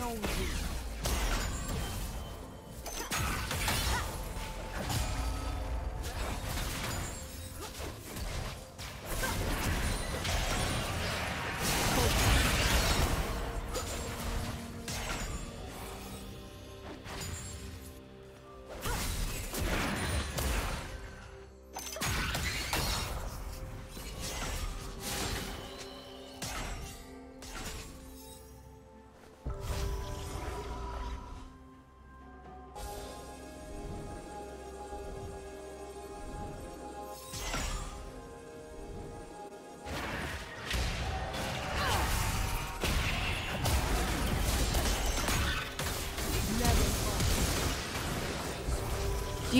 Do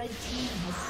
Red team has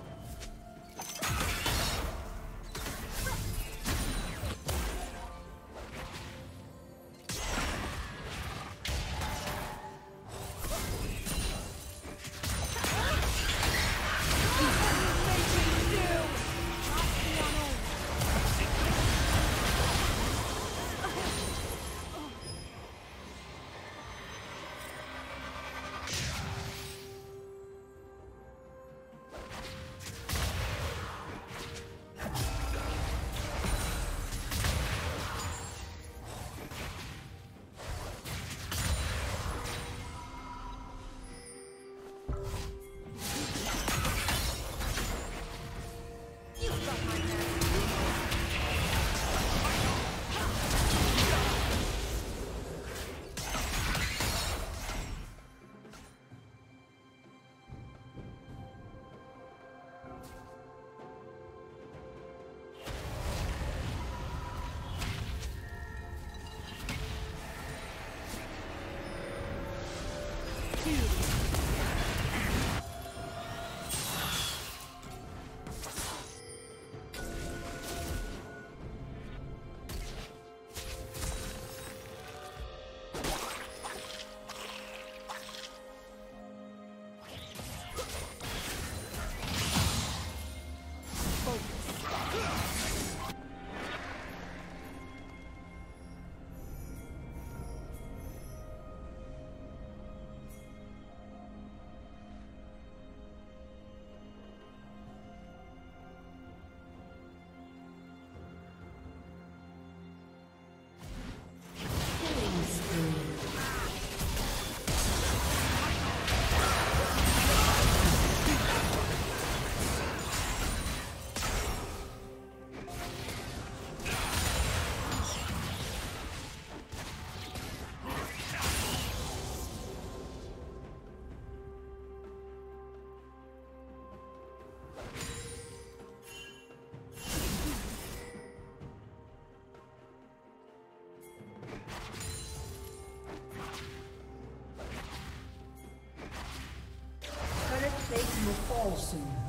Soon.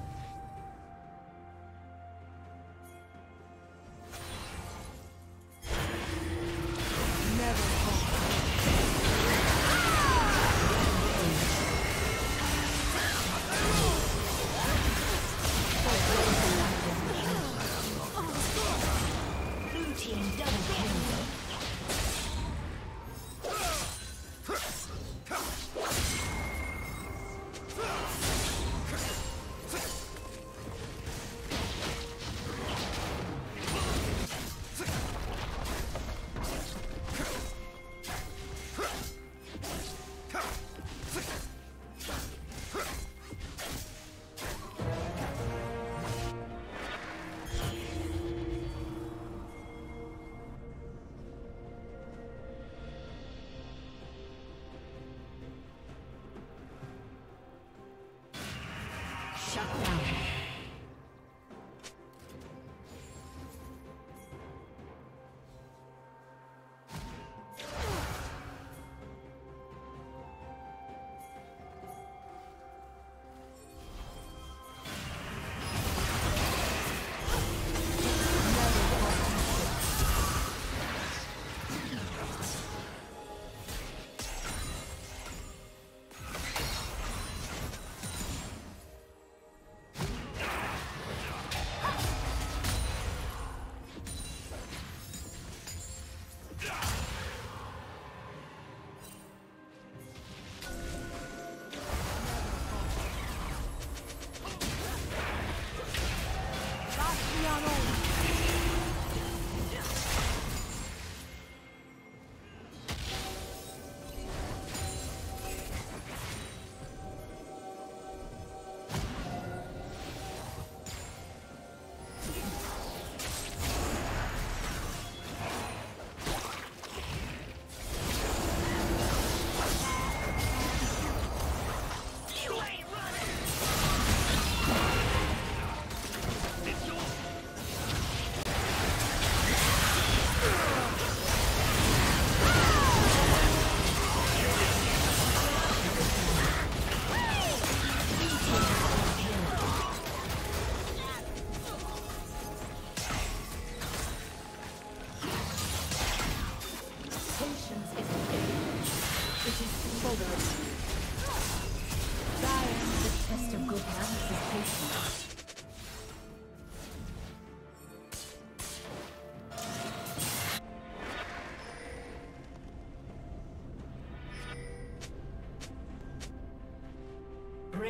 Shut down.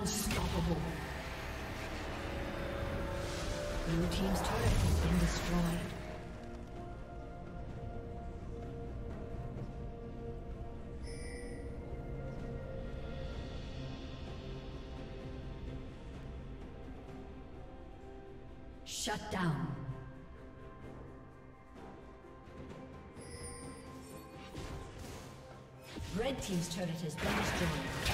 Unstoppable. Blue Team's turret has been destroyed. Shut down. Red Team's turret has been destroyed.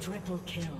Triple kill.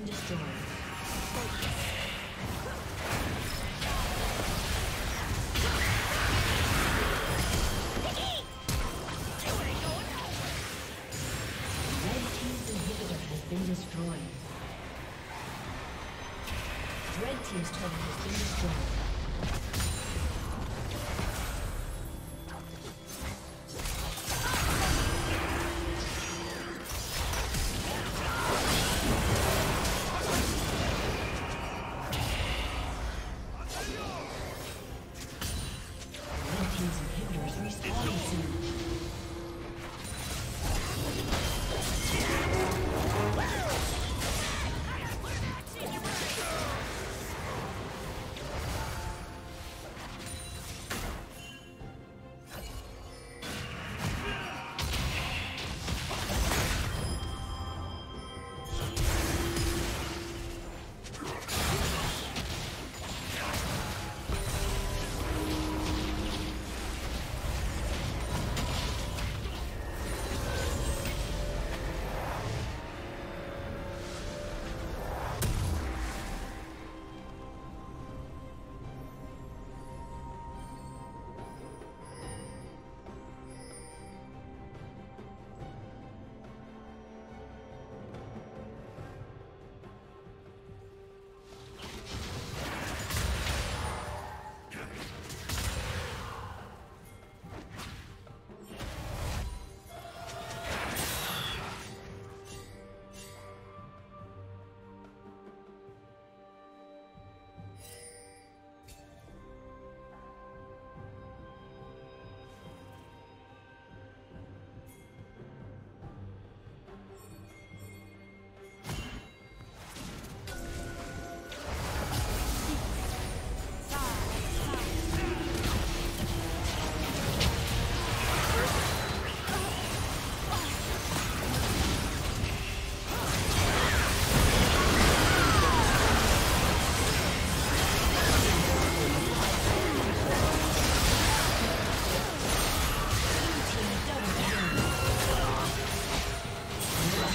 Been destroyed.